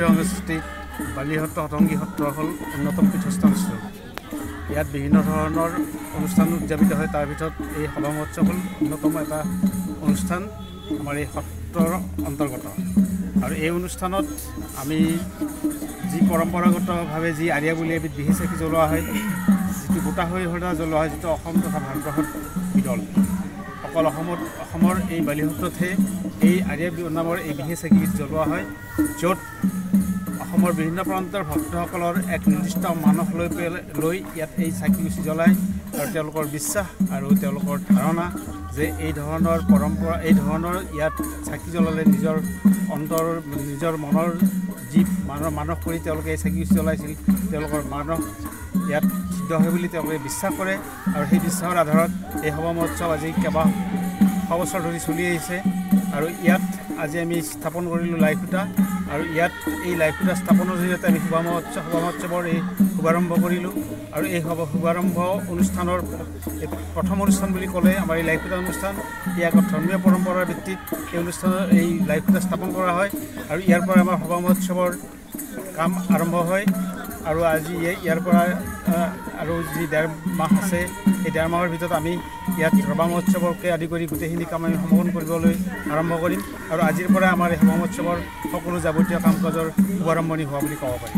গুৱাহাটীত বালিসত্ৰ সতংগী সত্ৰ হ'ল অন্যতম পীঠস্থানস্বৰূপ ইয়াত বিভিন্ন ধৰণৰ অনুষ্ঠান উদযাপিত হয়। তাৰ ভিতৰত এই সভা মহোৎসৱ হ'ল অন্যতম এটা অনুষ্ঠান আমাৰ এই সত্ৰৰ অন্তৰ্গত। আৰু এই অনুষ্ঠানত আমি যি পৰম্পৰাগতভাৱে যি আৰিয়া বুলি এবিধ বিশেষ চাকি জ্বলোৱা হয় যিটো গোটা হৈ সদা জ্বলোৱা হয় যিটো অসম তথা ভাৰতবৰ্ষত বিৰল। অকল অসমত অসমৰ এই বালিসত্ৰতহে এই আৰিয়া নামৰ এই বিশেষ চাকি জ্বলোৱা হয় য'ত অসমৰ বিভিন্ন প্ৰান্তৰ ভক্তসকলৰ এক নিৰ্দিষ্ট মানস লৈ পেলাই লৈ ইয়াত এই চাকি গুচি জ্বলায়। আৰু তেওঁলোকৰ বিশ্বাস আৰু তেওঁলোকৰ ধাৰণা যে এই ধৰণৰ পৰম্পৰা এই ধৰণৰ ইয়াত চাকি জ্বলালে নিজৰ অন্তৰ নিজৰ মনৰ যি মানস কৰি তেওঁলোকে এই চাকি জ্বলাইছিল তেওঁলোকৰ মানস ইয়াত সিদ্ধ হয় বুলি তেওঁলোকে বিশ্বাস কৰে আৰু সেই বিশ্বাসৰ আধাৰত এই সভা মহোৎসৱ আজি কেইবা বছৰ ধৰি চলি আহিছে আৰু ইয়াত আজি আমি স্থাপন কৰিলোঁ লাই খুঁটা আৰু ইয়াত এই লাই খুঁটা স্থাপনৰ জৰিয়তে আমি শুভা মহোৎসৱ সভা মহোৎসৱৰ এই শুভাৰম্ভ কৰিলোঁ আৰু এই সভা শুভাৰম্ভ অনুষ্ঠানৰ প্ৰথম অনুষ্ঠান বুলি ক'লে আমাৰ এই লাই খুঁটা অনুষ্ঠান। ইয়াক ধৰ্মীয় পৰম্পৰাৰ ভিত্তিত এই অনুষ্ঠানৰ এই লাই খুঁটা স্থাপন কৰা হয় আৰু ইয়াৰ পৰা আমাৰ সভা মহোৎসৱৰ কাম আৰম্ভ হয় আৰু আজি ইয়াৰ পৰা আৰু যি ডেৰ মাহ আছে এই ডেৰ মাহৰ ভিতৰত আমি ইয়াত সভা মহোৎসৱকে আদি কৰি গোটেইখিনি কাম আমি সমাপন কৰিবলৈ আৰম্ভ কৰিম। আৰু আজিৰ পৰা আমাৰ এই সভা মহোৎসৱৰ সকলো যাৱতীয় কাম কাজৰ শুভাৰম্ভণি হোৱা বুলি ক'ব পাৰি।